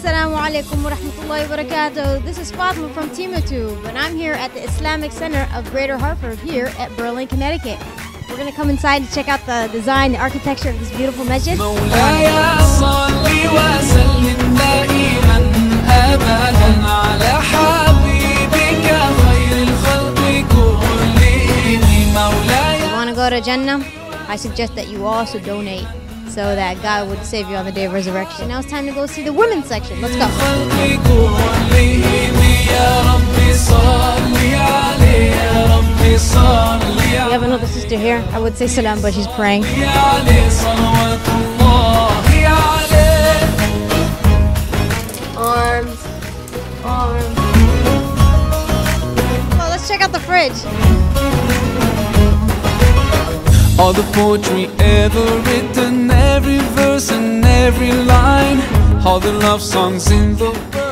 Assalamu alaikum wa rahmatullahi wa barakatuh. This is Fatma from TimaTube, and I'm here at the Islamic Center of Greater Hartford here at Berlin, Connecticut. We're going to come inside to check out the design, the architecture of this beautiful masjid. If you want to go to Jannah, I suggest that you also donate so that God would save you on the day of resurrection. Now it's time to go see the women's section. Let's go. We have another sister here. I would say salam, but she's praying. Arms, arms. Well, let's check out the fridge. All the poetry ever written, every verse and every line, all the love songs in the